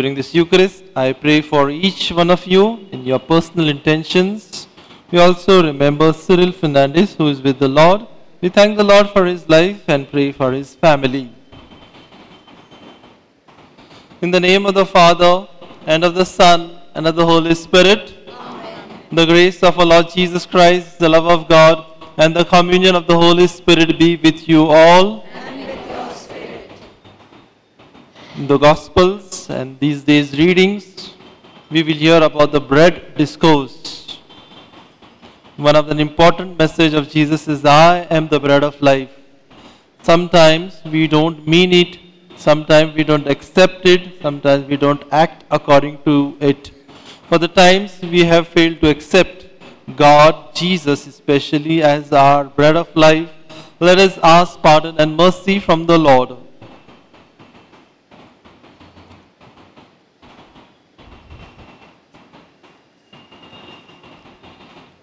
During this Eucharist, I pray for each one of you in your personal intentions. We also remember Cyril Fernandez, who is with the Lord. We thank the Lord for his life and pray for his family. In the name of the Father, and of the Son, and of the Holy Spirit, the grace of our Lord Jesus Christ, the love of God, and the communion of the Holy Spirit be with you all. In the Gospels and these days' readings, we will hear about the bread discourse. One of the important message of Jesus is, I am the bread of life. Sometimes we don't mean it, sometimes we don't accept it, sometimes we don't act according to it. For the times we have failed to accept God, Jesus especially, as our bread of life, let us ask pardon and mercy from the Lord.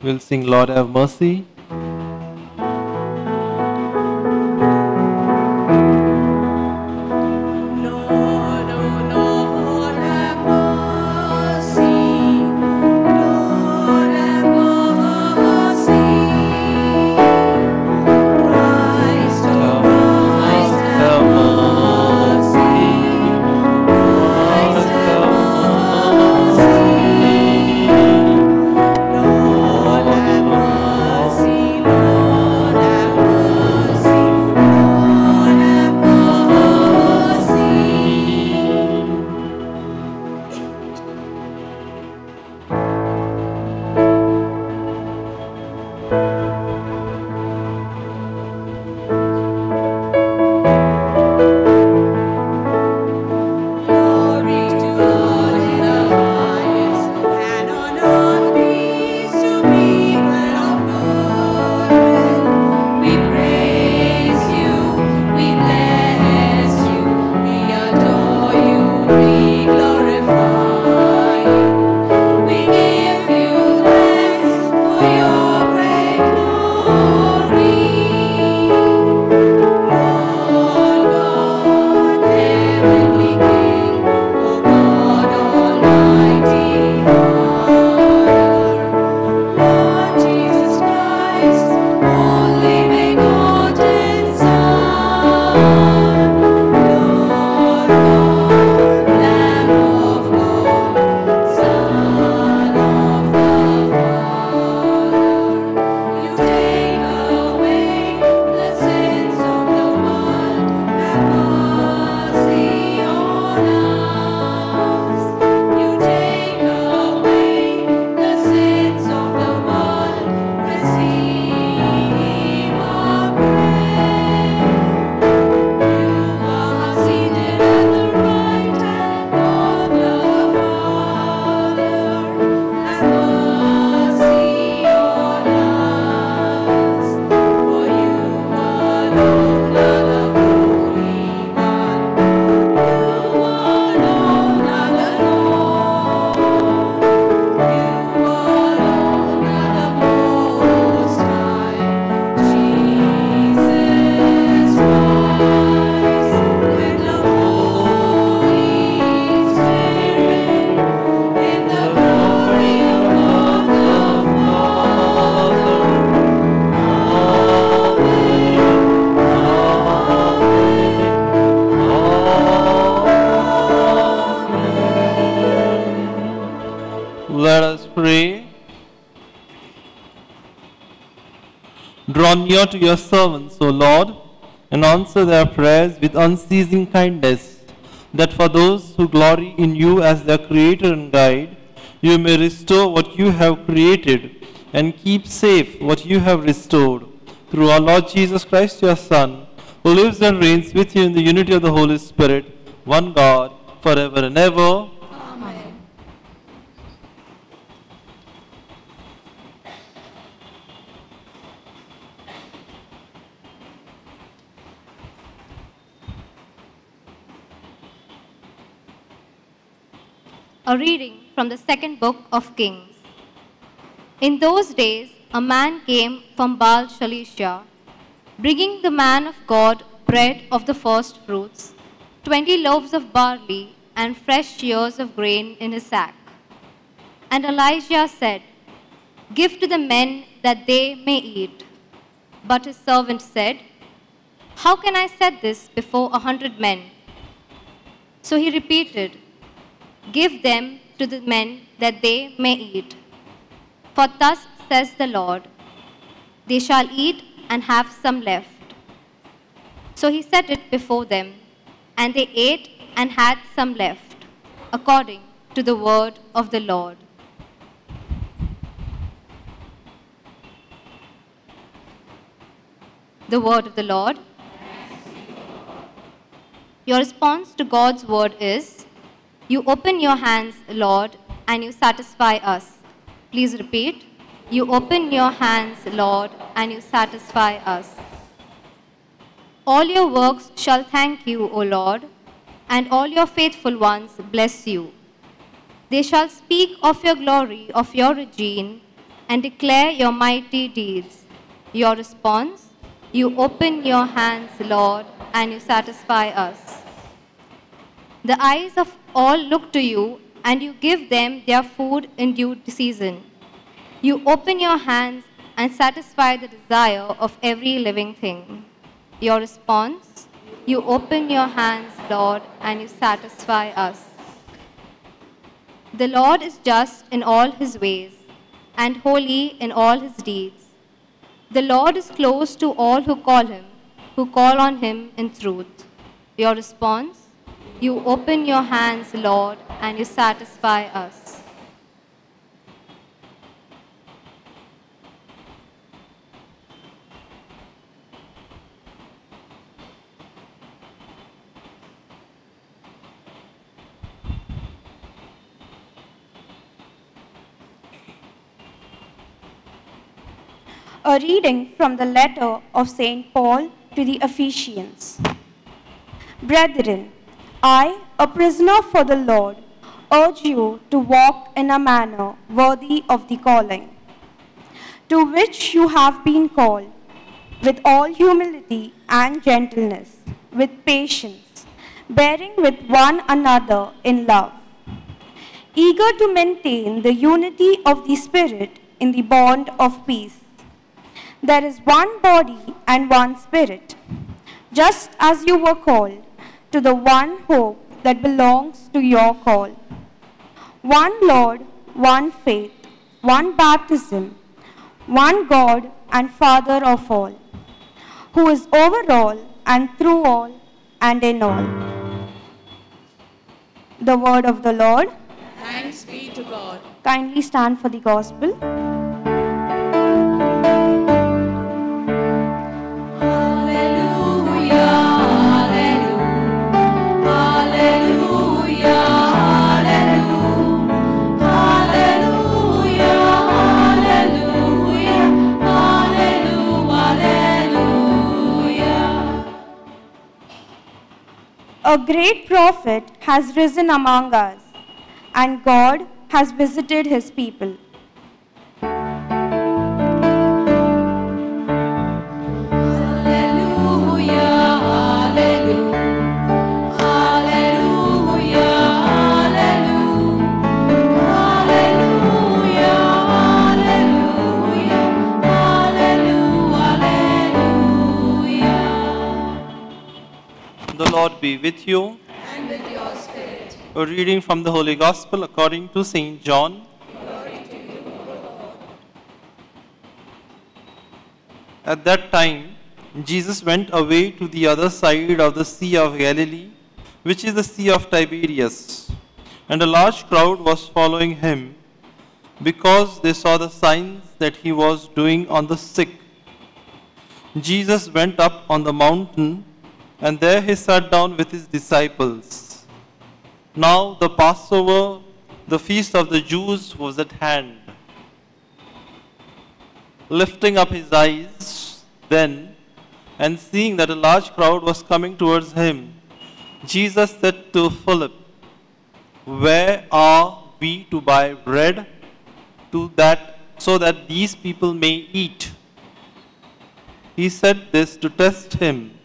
We'll sing, Lord, have mercy. Near to your servants, O Lord, and answer their prayers with unceasing kindness, that for those who glory in you as their Creator and Guide, you may restore what you have created and keep safe what you have restored. Through our Lord Jesus Christ, your Son, who lives and reigns with you in the unity of the Holy Spirit, one God, forever and ever. A reading from the second book of Kings. In those days, a man came from Baal Shalisha, bringing the man of God bread of the first fruits, twenty loaves of barley, and fresh ears of grain in his sack. And Elijah said, Give to the men that they may eat. But his servant said, How can I set this before a hundred men? So he repeated, Give them to the men that they may eat. For thus says the Lord, They shall eat and have some left. So he set it before them, and they ate and had some left, according to the word of the Lord. The word of the Lord. Your response to God's word is You open your hands, Lord, and you satisfy us. Please repeat. You open your hands, Lord, and you satisfy us. All your works shall thank you, O Lord, and all your faithful ones bless you. They shall speak of your glory, of your regime, and declare your mighty deeds. Your response You open your hands, Lord, and you satisfy us. The eyes of all look to you, and you give them their food in due season. You open your hands and satisfy the desire of every living thing. Your response You open your hands, Lord, and you satisfy us. The Lord is just in all his ways and holy in all his deeds. The Lord is close to all who call him, who call on him in truth. Your response You open your hands, Lord, and you satisfy us. A reading from the letter of St. Paul to the Ephesians. Brethren, I, a prisoner for the Lord, urge you to walk in a manner worthy of the calling to which you have been called, with all humility and gentleness, with patience, bearing with one another in love, eager to maintain the unity of the Spirit in the bond of peace. There is one body and one Spirit, just as you were called to the one hope that belongs to your call. One Lord, one faith, one baptism, one God and Father of all, who is over all and through all and in all. The word of the Lord. Thanks be to God. Kindly stand for the gospel. A great prophet has risen among us, and God has visited his people. Lord be with you. And with your spirit. A reading from the Holy Gospel according to St. John. At that time, Jesus went away to the other side of the Sea of Galilee, which is the Sea of Tiberias. And a large crowd was following him because they saw the signs that he was doing on the sick. Jesus went up on the mountain, and there he sat down with his disciples. Now the Passover, the feast of the Jews, was at hand. Lifting up his eyes then, and seeing that a large crowd was coming towards him, Jesus said to Philip, Where are we to buy bread to that so that these people may eat? He said this to test him,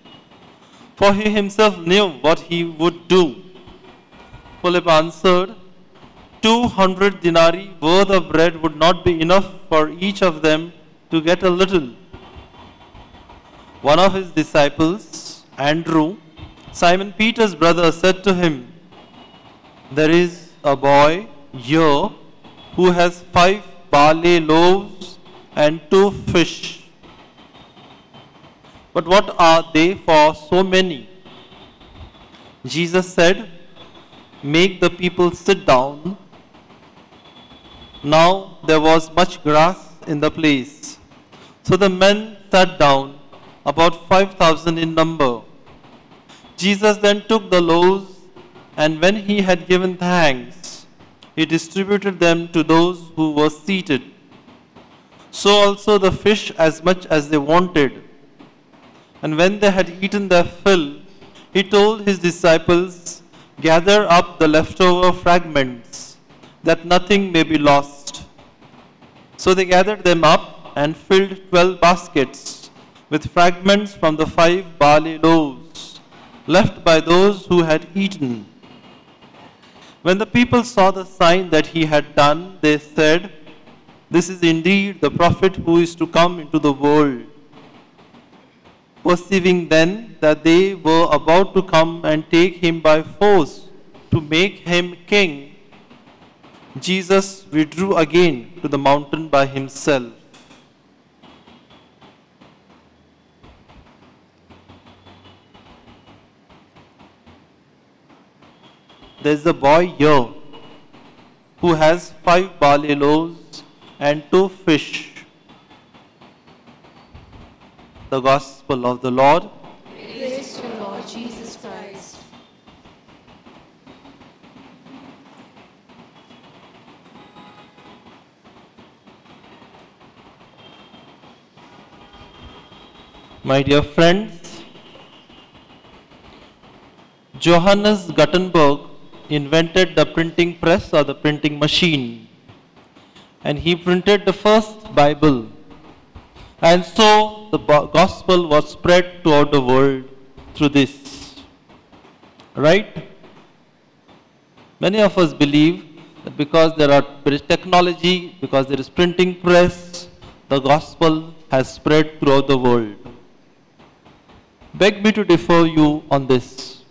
for he himself knew what he would do. Philip answered, 200 denarii worth of bread would not be enough for each of them to get a little. One of his disciples, Andrew, Simon Peter's brother, said to him, There is a boy here who has five barley loaves and two fish. But what are they for so many? Jesus said, Make the people sit down. Now there was much grass in the place. So the men sat down, about 5,000 in number. Jesus then took the loaves, and when he had given thanks, he distributed them to those who were seated. So also the fish as much as they wanted. And when they had eaten their fill, he told his disciples, Gather up the leftover fragments, that nothing may be lost. So they gathered them up and filled twelve baskets with fragments from the five barley loaves left by those who had eaten. When the people saw the sign that he had done, they said, This is indeed the prophet who is to come into the world. Perceiving then that they were about to come and take him by force to make him king, Jesus withdrew again to the mountain by himself. There's a boy here who has five barley loaves and two fish. The Gospel of the Lord. Praise to Lord Jesus Christ. My dear friends, Johannes Gutenberg invented the printing press or the printing machine and he printed the first Bible. And so the gospel was spread throughout the world through this. Right? Many of us believe that because there are there is technology, because there is printing press, the gospel has spread throughout the world. Beg me to defer you on this.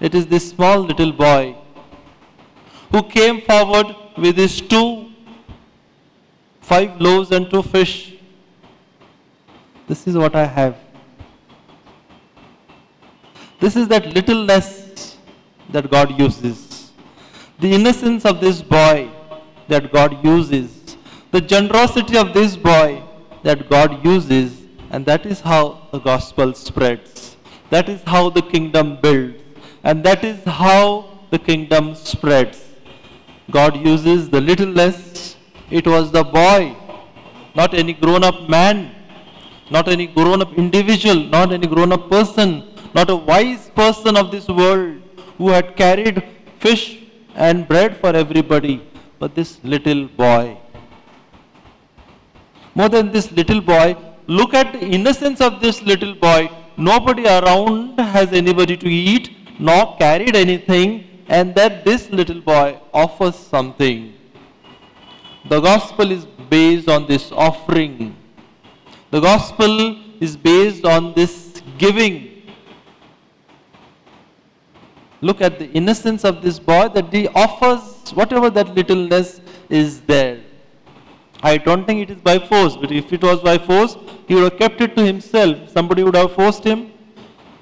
It is this small little boy who came forward with his two, five loaves and two fish. This is what I have. This is that littleness that God uses. The innocence of this boy that God uses. The generosity of this boy that God uses. And that is how the gospel spreads. That is how the kingdom builds. And that is how the kingdom spreads. God uses the littlest. It was the boy, not any grown up man, not any grown up individual, not any grown up person, not a wise person of this world who had carried fish and bread for everybody, but this little boy. More than this little boy, look at the innocence of this little boy. Nobody around has anybody to eat, nor carried anything, and that this little boy offers something. The gospel is based on this offering. The gospel is based on this giving. Look at the innocence of this boy that he offers whatever that littleness is there. I don't think it is by force, but if it was by force, he would have kept it to himself. Somebody would have forced him,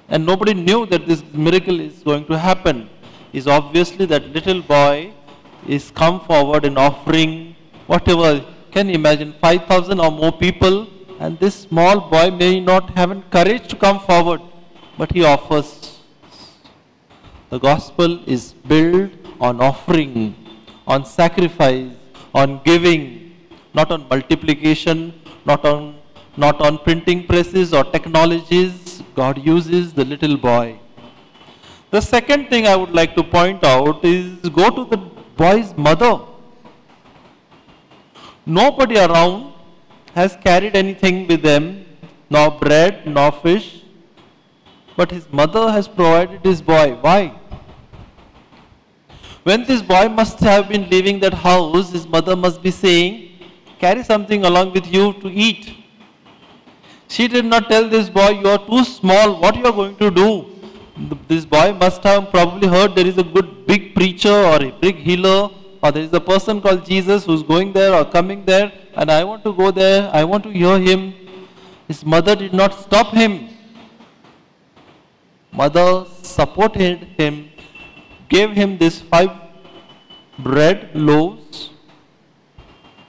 and nobody knew that this miracle is going to happen. Is obviously that little boy is come forward in offering whatever. Can imagine 5,000 or more people, and this small boy may not have courage to come forward, but he offers. The gospel is built on offering, on sacrifice, on giving, not on multiplication, not on not on printing presses or technologies. God uses the little boy. The second thing I would like to point out is go to the boy's mother. Nobody around has carried anything with them, nor bread, nor fish. but his mother has provided his boy. Why? When this boy must have been leaving that house, his mother must be saying, Carry something along with you to eat. She did not tell this boy, You are too small, what you are going to do? This boy must have probably heard there is a good big preacher or a big healer, or there is a person called Jesus who's going there or coming there, and I want to go there, I want to hear him. His mother did not stop him. Mother supported him, gave him this five bread loaves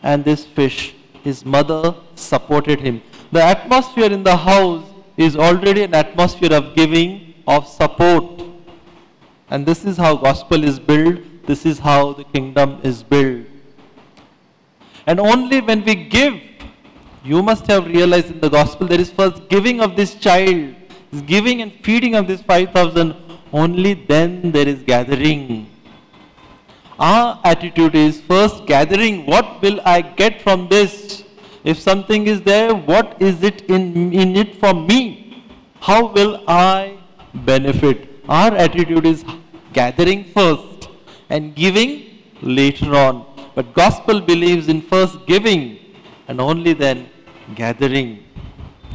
and this fish. His mother supported him. The atmosphere in the house is already an atmosphere of giving, of support. And this is how gospel is built. This is how the kingdom is built. And only when we give, you must have realized in the gospel there is first giving of this child, giving and feeding of this 5,000. Only then there is gathering. Our attitude is first gathering, what will I get from this? If something is there, what is it in, in it for me? How will I benefit? Our attitude is gathering first and giving later on. But gospel believes in first giving and only then gathering.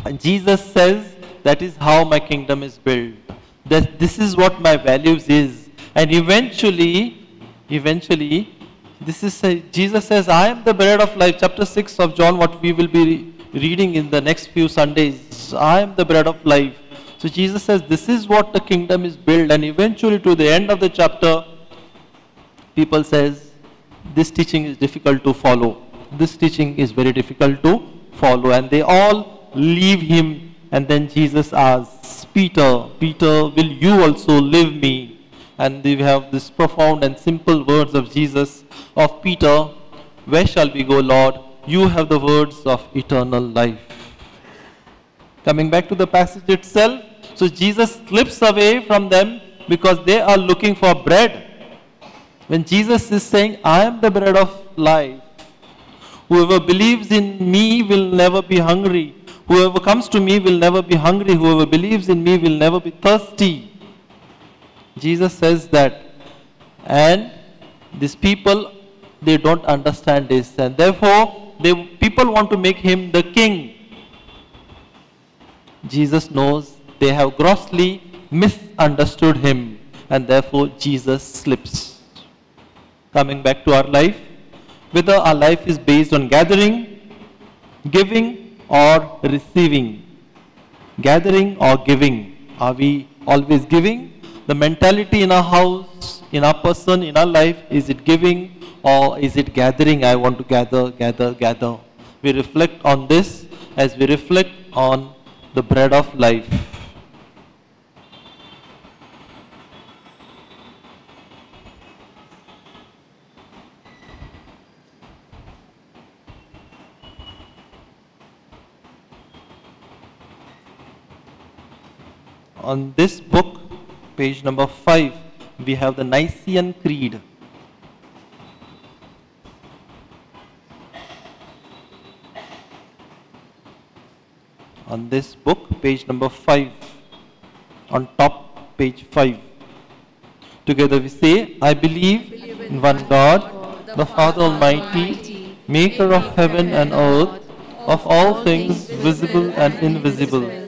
And Jesus says that is how my kingdom is built. That this is what my values is. And eventually, eventually, this is a, Jesus says, I am the bread of life. Chapter 6 of John, what we will be reading in the next few Sundays. I am the bread of life. So Jesus says, this is what the kingdom is built. And eventually to the end of the chapter, people says, this teaching is difficult to follow. This teaching is very difficult to follow. And they all leave him. And then Jesus asks, Peter, Peter, will you also leave me? And we have this profound and simple words of Jesus, of Peter, where shall we go, Lord? You have the words of eternal life. Coming back to the passage itself, so Jesus slips away from them because they are looking for bread. When Jesus is saying, I am the bread of life, whoever believes in me will never be hungry. Whoever comes to me will never be hungry. Whoever believes in me will never be thirsty. Jesus says that. And these people, they don't understand this. And therefore, they, people want to make him the king. Jesus knows they have grossly misunderstood him. And therefore, Jesus slips. Coming back to our life, whether our life is based on gathering, giving, or receiving. Gathering or giving. Are we always giving? The mentality in our house, in our person, in our life, is it giving or is it gathering? I want to gather, gather, gather. We reflect on this as we reflect on the bread of life. On this book, page number 5, we have the Nicene Creed. On this book, page number 5, on top, page 5. Together we say, I believe in one God, the Father Almighty, maker of heaven and earth, of all things visible and invisible.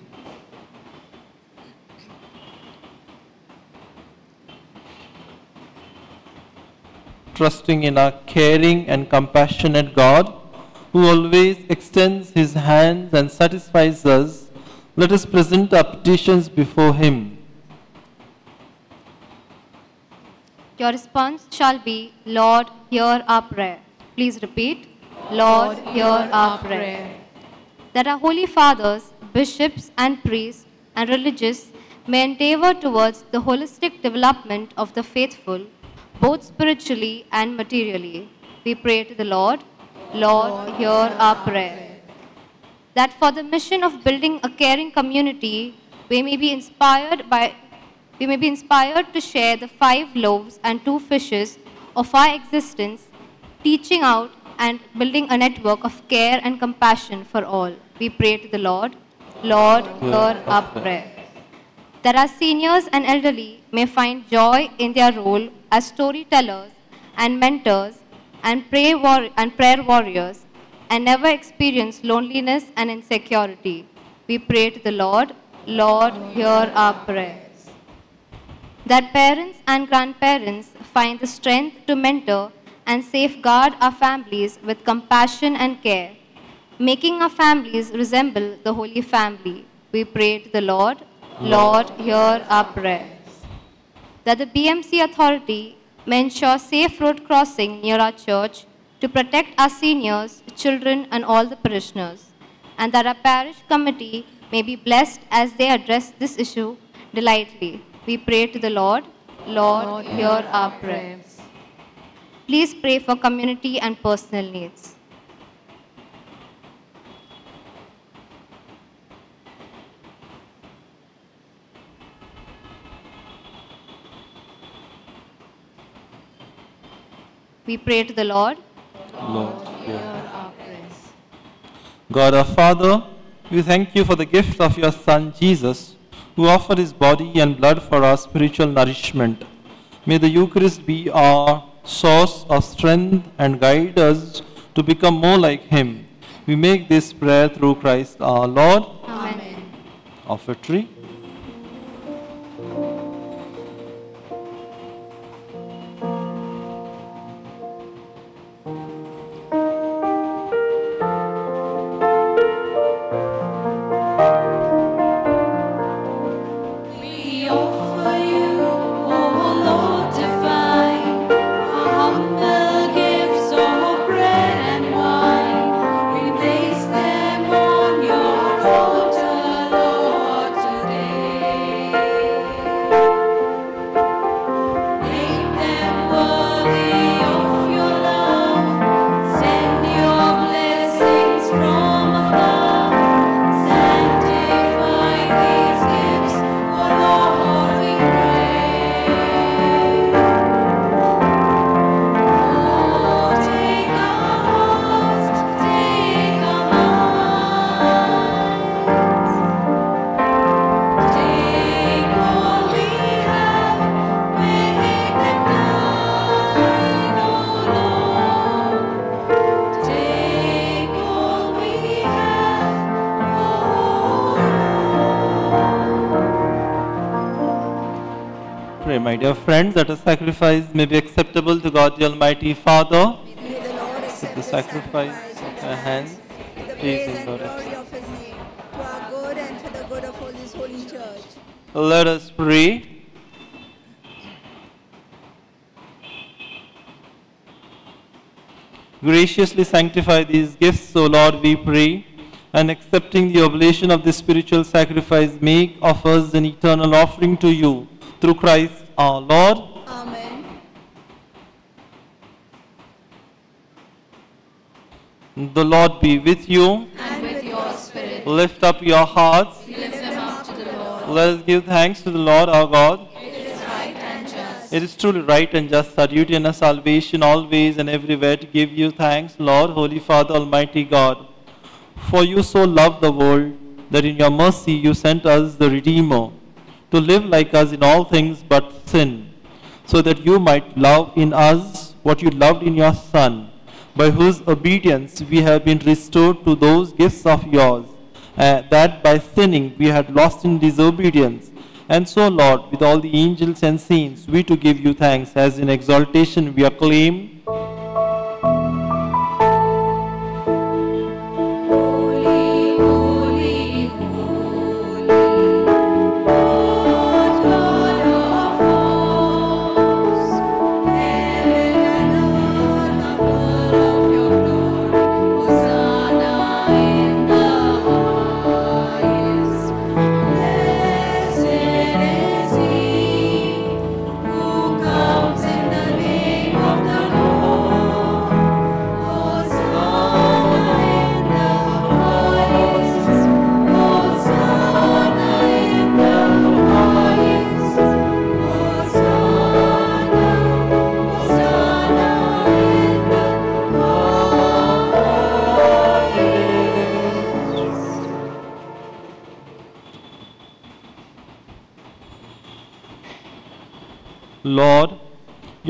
Trusting in our caring and compassionate God, who always extends his hands and satisfies us, let us present our petitions before him. Your response shall be, Lord, hear our prayer. Please repeat, Lord, hear our prayer. That our holy fathers, bishops, and priests and religious may endeavor towards the holistic development of the faithful, both spiritually and materially. We pray to the Lord, Lord, hear our prayer. That for the mission of building a caring community, we may be inspired by we may be inspired to share the five loaves and two fishes of our existence, teaching out and building a network of care and compassion for all. We pray to the Lord, Lord, hear our prayer. That our seniors and elderly may find joy in their role as storytellers and mentors and, pray war- and prayer warriors and never experience loneliness and insecurity. We pray to the Lord, Lord, hear our prayers. that parents and grandparents find the strength to mentor and safeguard our families with compassion and care, making our families resemble the Holy Family. We pray to the Lord, Lord, hear our prayers. That the BMC authority may ensure safe road crossing near our church to protect our seniors, children, and all the parishioners, and that our parish committee may be blessed as they address this issue delightfully. We pray to the Lord, Lord, hear our prayers. Please pray for community and personal needs. We pray to the Lord, Lord, hear. God our Father, we thank you for the gift of your Son Jesus, who offered his body and blood for our spiritual nourishment. May the Eucharist be our source of strength and guide us to become more like him. We make this prayer through Christ our Lord. Amen. Offertory. Friends, that a sacrifice may be acceptable to God the Almighty Father. May the Lord accept the sacrifice of our hands, for the please praise and endure glory of His name, to our good and for the good of all His holy church. Let us pray. Graciously sanctify these gifts, O Lord, we pray, and accepting the oblation of this spiritual sacrifice, make of us an eternal offering to you through Christ our Lord. Amen. The Lord be with you. and with your spirit. Lift up your hearts. Lift them up to the Lord. Let us give thanks to the Lord our God. It is right and just. It is truly right and just our duty and our salvation always and everywhere to give you thanks, Lord, Holy Father, Almighty God. For you so loved the world that in your mercy you sent us the Redeemer to live like us in all things but sin, so that you might love in us what you loved in your Son, by whose obedience we have been restored to those gifts of yours, uh, that by sinning we had lost in disobedience. And so, Lord, with all the angels and saints, we to give you thanks, as in exaltation we acclaim.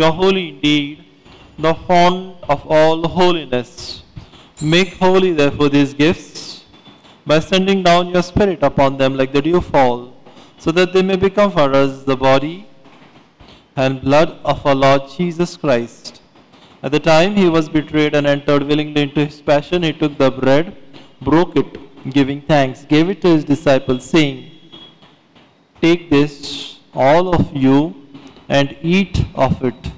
Are holy indeed, the font of all holiness. Make holy, therefore, these gifts by sending down your Spirit upon them like the dew fall, so that they may become for us the body and blood of our Lord Jesus Christ. At the time he was betrayed and entered willingly into his passion, he took the bread, broke it, giving thanks, gave it to his disciples, saying, Take this, all of you, and eat of it.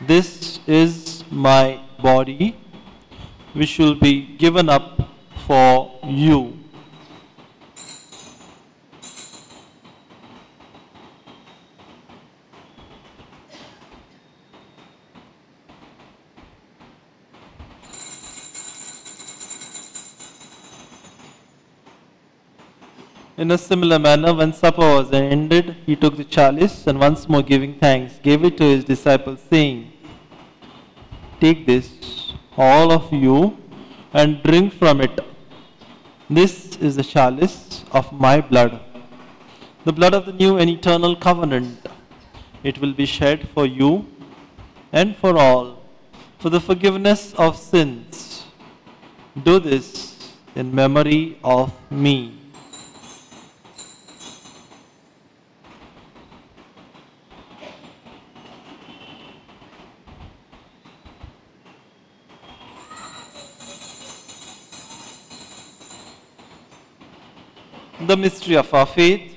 This is my body, which will be given up for you. In a similar manner, when supper was ended, he took the chalice and once more giving thanks, gave it to his disciples, saying, Take this, all of you, and drink from it. This is the chalice of my blood, the blood of the new and eternal covenant. It will be shed for you and for all for the forgiveness of sins. Do this in memory of me. The mystery of our faith.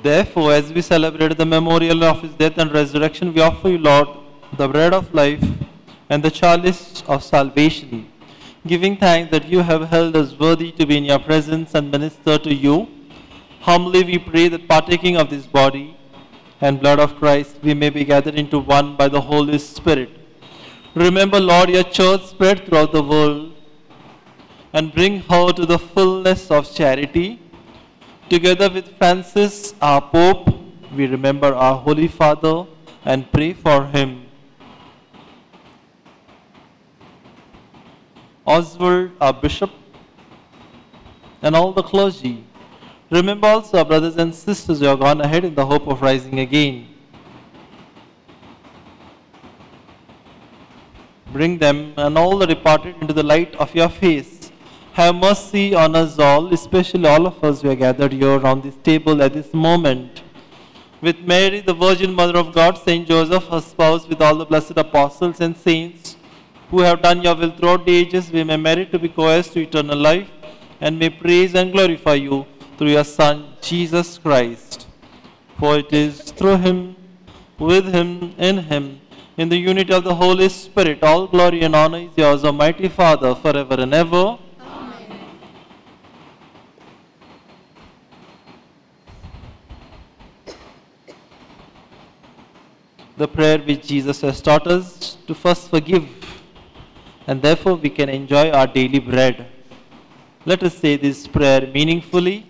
Therefore, as we celebrate the memorial of his death and resurrection, we offer you, Lord, the bread of life and the chalice of salvation, giving thanks that you have held us worthy to be in your presence and minister to you. Humbly we pray that partaking of this body and blood of Christ, we may be gathered into one by the Holy Spirit. Remember, Lord, your church spread throughout the world and bring her to the fullness of charity. Together with Francis, our Pope, we remember our Holy Father and pray for him. Oswald, our Bishop, and all the clergy. Remember also brothers and sisters who have gone ahead in the hope of rising again. Bring them and all the departed into the light of your face. Have mercy on us all, especially all of us who are gathered here around this table at this moment. With Mary, the Virgin Mother of God, Saint Joseph, her spouse, with all the blessed apostles and saints who have done your will throughout the ages, we may merit to be coerced to eternal life and may praise and glorify you through your Son, Jesus Christ. For it is through him, with him, in him, in the unity of the Holy Spirit, all glory and honor is yours, Almighty Father, forever and ever. the prayer which Jesus has taught us to first forgive and therefore we can enjoy our daily bread. Let us say this prayer meaningfully.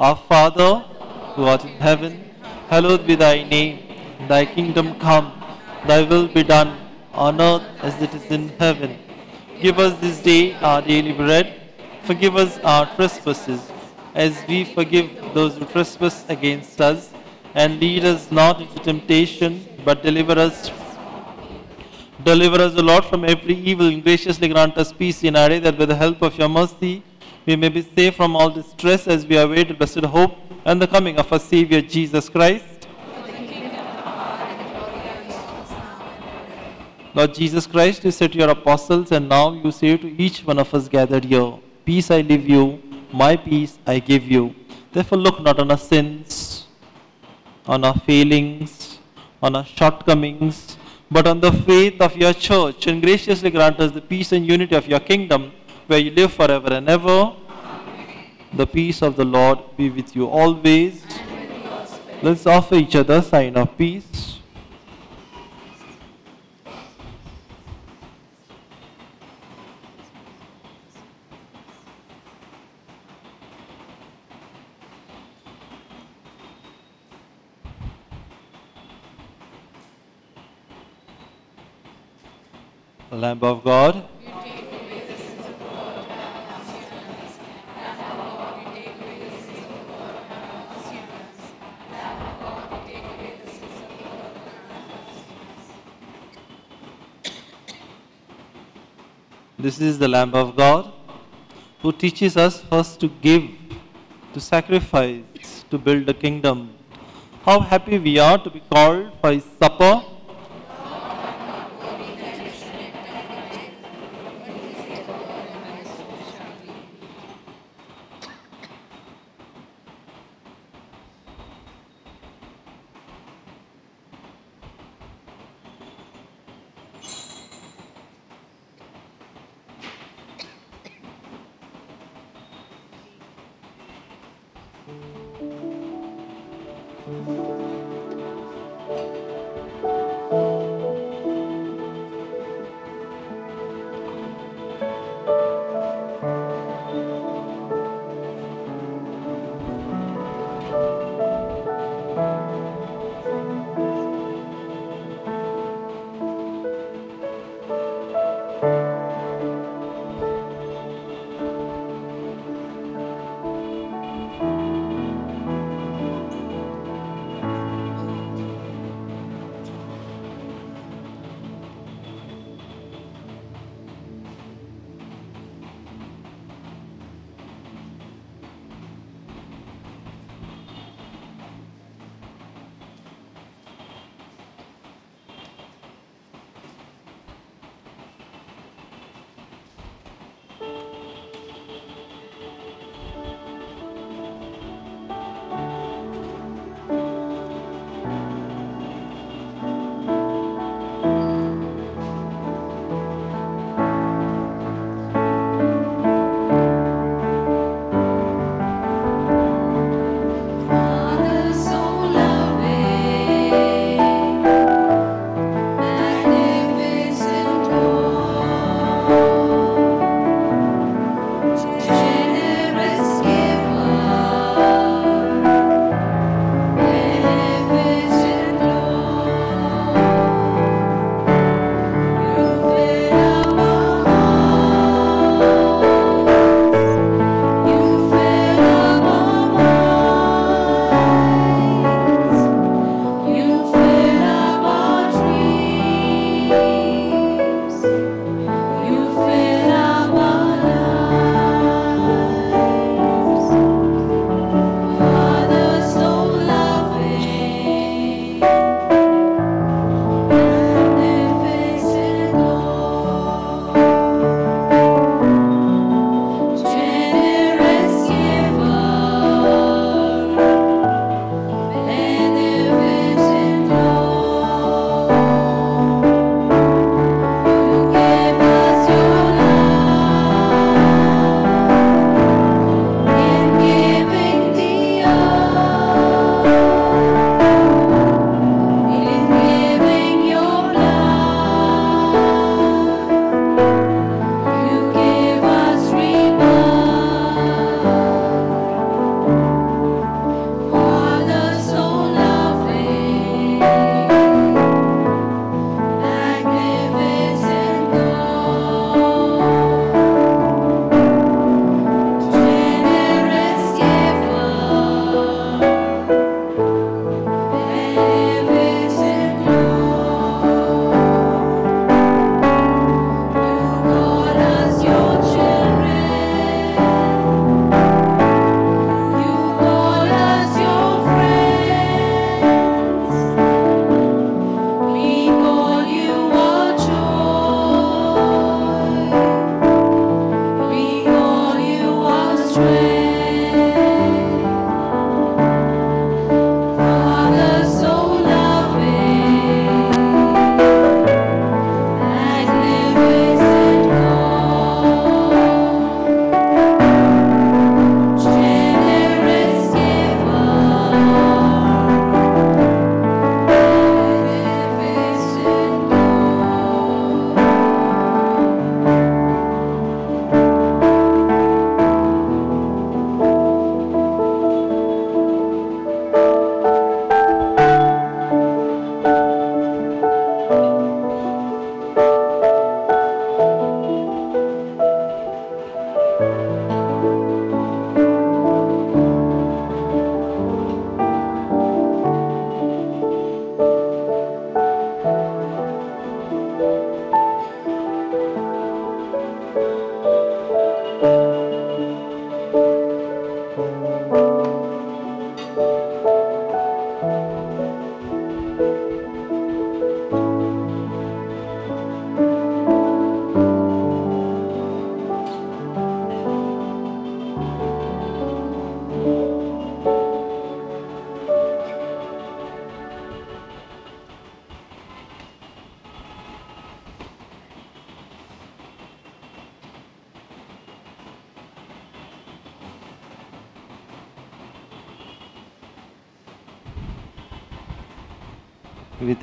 Our Father, who art in heaven, hallowed be thy name. Thy kingdom come, thy will be done on earth as it is in heaven. Give us this day our daily bread. Forgive us our trespasses, as we forgive those who trespass against us. And lead us not into temptation, but deliver us Deliver us, O Lord, from every evil, and graciously grant us peace in our day, that with the help of your mercy we may be safe from all distress as we await the blessed hope and the coming of our Savior Jesus Christ. Lord Jesus Christ, you said to your apostles, and now you say to each one of us gathered here, Peace I leave you, my peace I give you. Therefore, look not on our sins, on our failings, on our shortcomings, but on the faith of your church, and graciously grant us the peace and unity of your kingdom, where you live forever and ever. The peace of the Lord be with you always. Let's offer each other a sign of peace. Lamb of God. This is the Lamb of God who teaches us first to give, to sacrifice, to build a kingdom. How happy we are to be called for his supper.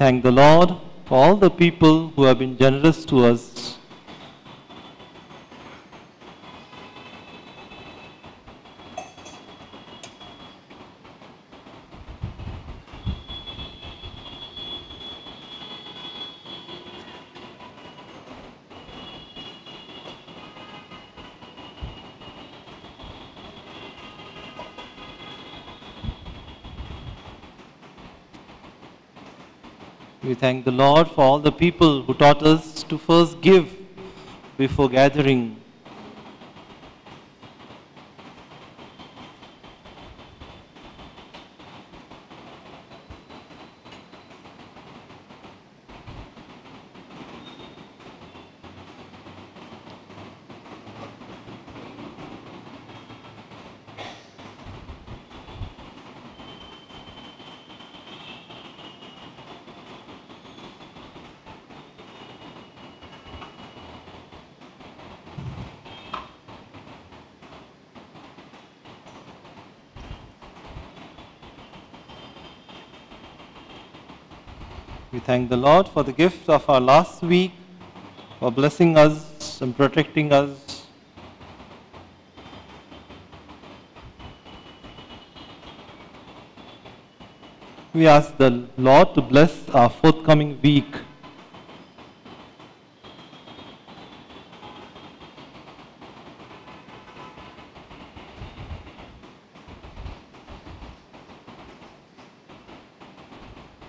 Thank the Lord for all the people who have been generous to us. We thank the Lord for all the people who taught us to first give before gathering. We thank the Lord for the gift of our last week, for blessing us and protecting us. We ask the Lord to bless our forthcoming week.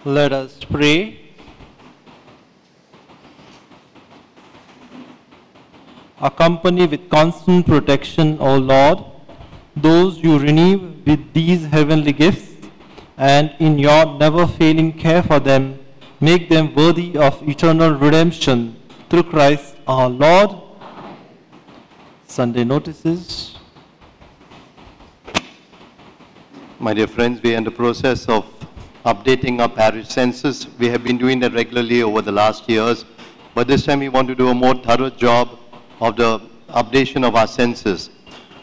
Let us pray. Accompany with constant protection, O Lord, those you renew with these heavenly gifts, and in your never failing care for them, make them worthy of eternal redemption through Christ our Lord. Sunday notices. My dear friends, we are in the process of updating our parish census. We have been doing that regularly over the last years, but this time we want to do a more thorough job of the updation of our census.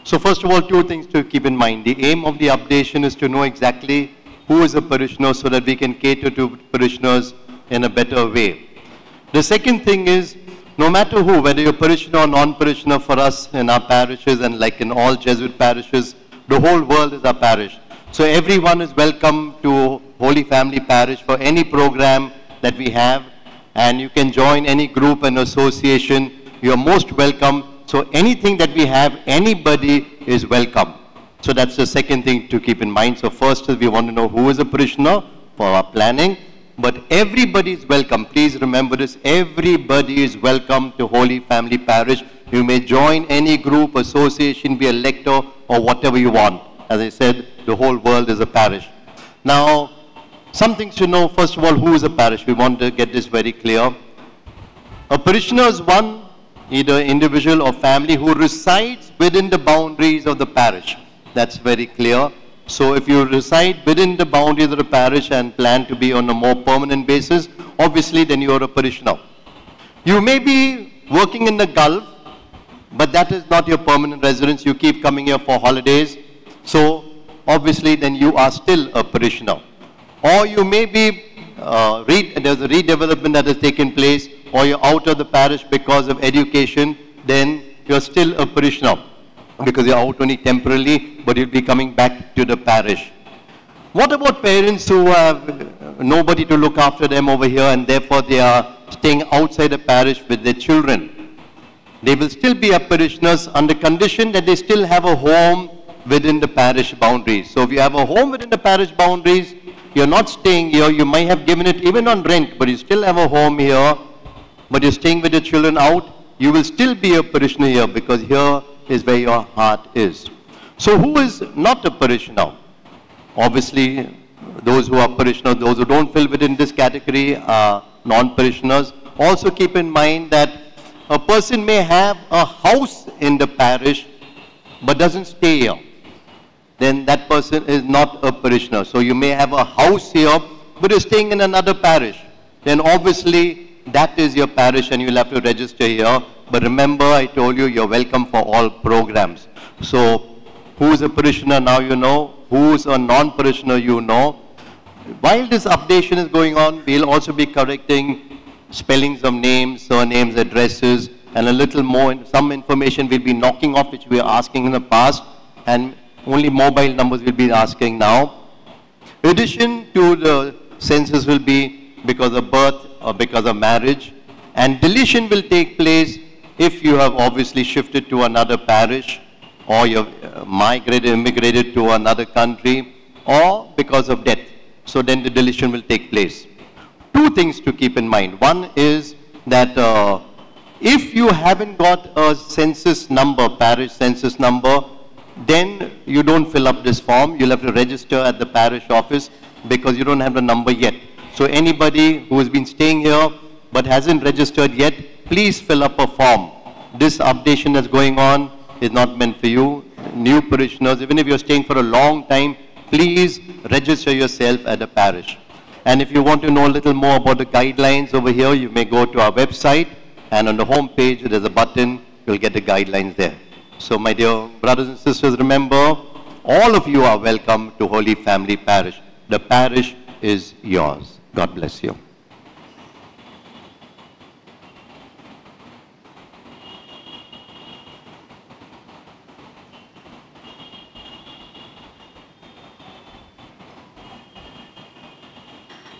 So first of all, two things to keep in mind. The aim of the updation is to know exactly who is a parishioner so that we can cater to parishioners in a better way. The second thing is, no matter who, whether you're parishioner or non-parishioner for us in our parishes and like in all Jesuit parishes, the whole world is our parish. So everyone is welcome to Holy Family Parish for any program that we have and you can join any group and association. You are most welcome. So anything that we have, anybody is welcome. So that's the second thing to keep in mind. So first is we want to know who is a parishioner for our planning. But everybody is welcome. Please remember this. Everybody is welcome to Holy Family Parish. You may join any group, association, be a lector or whatever you want. As I said, the whole world is a parish. Now, some things to know. First of all, who is a parish? We want to get this very clear. A parishioner is one either individual or family who resides within the boundaries of the parish. That's very clear. So if you reside within the boundaries of the parish and plan to be on a more permanent basis, obviously then you are a parishioner. You may be working in the Gulf, but that is not your permanent residence. You keep coming here for holidays. So obviously then you are still a parishioner. Or you may be, uh, re- there's a redevelopment that has taken place, or you're out of the parish because of education, then you're still a parishioner. Because you're out only temporarily, but you'll be coming back to the parish. What about parents who have nobody to look after them over here and therefore they are staying outside the parish with their children? They will still be a parishioners under condition that they still have a home within the parish boundaries. So if you have a home within the parish boundaries, you're not staying here, you might have given it even on rent, but you still have a home here, but you're staying with your children out, you will still be a parishioner here because here is where your heart is. So who is not a parishioner? Obviously, those who are parishioners, those who don't fall within this category are non-parishioners. Also keep in mind that a person may have a house in the parish but doesn't stay here. Then that person is not a parishioner. So you may have a house here but you're staying in another parish. Then obviously that is your parish and you'll have to register here. But remember I told you you're welcome for all programs. So who's a parishioner now you know, who's a non-parishioner you know. While this updation is going on, we'll also be correcting spellings of names, surnames, addresses, and a little more, some information we'll be knocking off which we were asking in the past, and only mobile numbers we'll be asking now. Addition to the census will be because of birth or because of marriage, and deletion will take place if you have obviously shifted to another parish, or you've uh, migrated, immigrated to another country, or because of death. So then the deletion will take place. Two things to keep in mind. One is that uh, if you haven't got a census number, parish census number, then you don't fill up this form. You'll have to register at the parish office because you don't have the number yet. So anybody who has been staying here but hasn't registered yet, please fill up a form. This updation that's going on is not meant for you. New parishioners, even if you're staying for a long time, please register yourself at the parish. And if you want to know a little more about the guidelines over here, you may go to our website and on the home page there's a button, you'll get the guidelines there. So my dear brothers and sisters, remember, all of you are welcome to Holy Family Parish. The parish is yours. God bless you.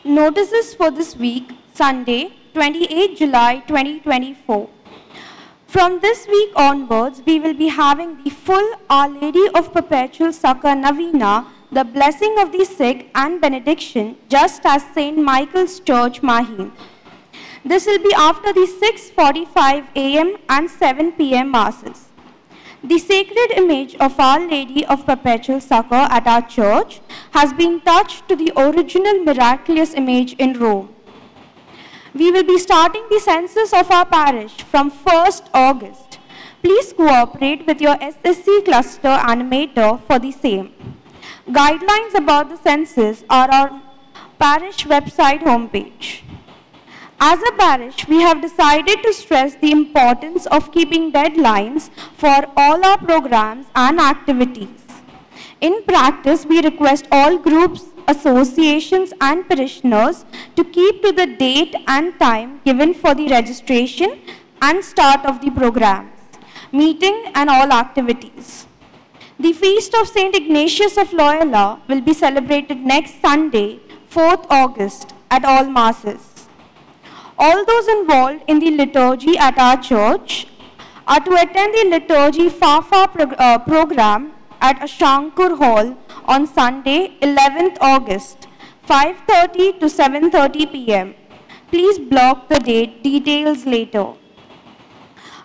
Notices for this week, Sunday, 28 July 2024. From this week onwards, we will be having the full Our Lady of Perpetual Succor Novena, the blessing of the sick and benediction, just as St. Michael's Church, Mahim. This will be after the 6.45 a.m. and 7 p.m. masses. The sacred image of Our Lady of Perpetual Succor at our church has been touched to the original miraculous image in Rome. We will be starting the census of our parish from 1st August. Please cooperate with your SCC cluster animator for the same. Guidelines about the census are on parish website homepage. As a parish, we have decided to stress the importance of keeping deadlines for all our programs and activities. In practice, we request all groups, associations, and parishioners to keep to the date and time given for the registration and start of the programs, meeting, and all activities. The feast of St. Ignatius of Loyola will be celebrated next Sunday, 4th August, at all masses. All those involved in the liturgy at our church are to attend the liturgy Fafa prog- uh, program at Ashankur Hall on Sunday, 11th August, 5:30 to 7:30 p.m. Please block the date. Details later.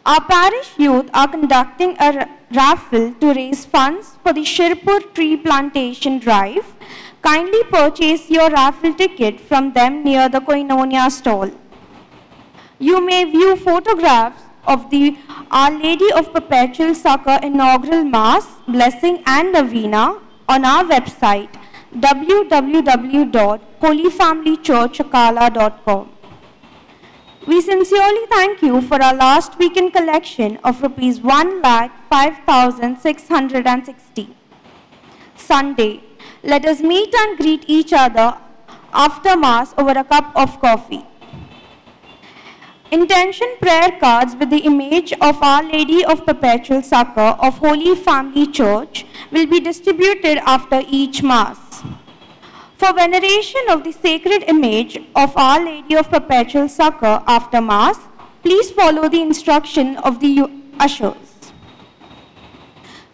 Our parish youth are conducting a raffle to raise funds for the Shirpur tree plantation drive. Kindly purchase your raffle ticket from them near the Koinonia stall. You may view photographs of the Our Lady of Perpetual Succor inaugural Mass, Blessing and Novena on our website www.holyfamilychurchakala.com. We sincerely thank you for our last weekend collection of rupees 1,05,660. Sunday, let us meet and greet each other after Mass over a cup of coffee. Intention prayer cards with the image of Our Lady of Perpetual Succor of Holy Family Church will be distributed after each Mass. For veneration of the sacred image of Our Lady of Perpetual Succor after Mass, please follow the instruction of the ushers.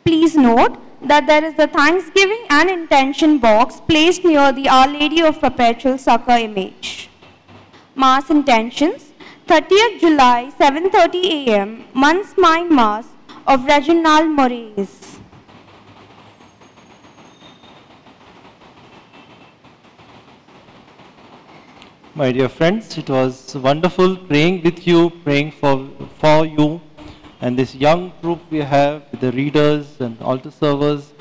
Please note that there is a Thanksgiving and intention box placed near the Our Lady of Perpetual Succor image. Mass intentions 30th July 7:30 a.m. Month's Mind Mass of Reginald Moraes. My dear friends, it was wonderful praying with you, praying for, for you, and this young group we have, the readers and altar servers,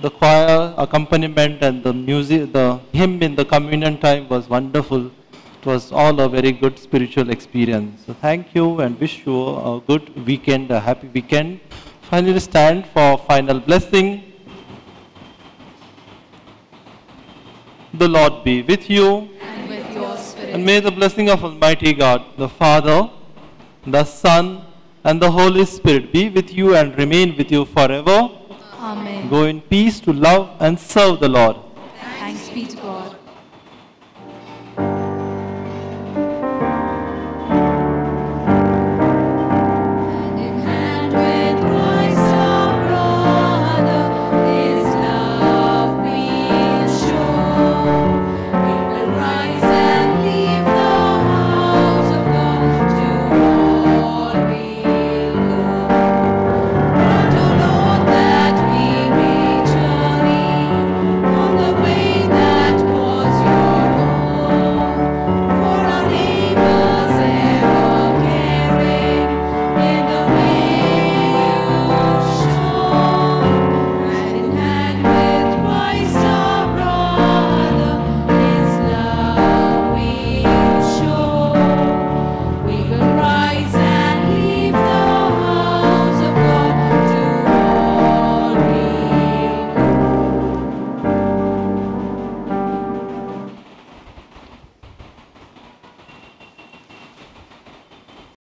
the choir accompaniment and the music, the hymn in the communion time was wonderful. It was all a very good spiritual experience. So thank you and wish you a good weekend, a happy weekend. Finally stand for final blessing. The Lord be with you. and with your spirit. And may the blessing of Almighty God, the Father, the Son, and the Holy Spirit be with you and remain with you forever. Amen. Go in peace to love and serve the Lord.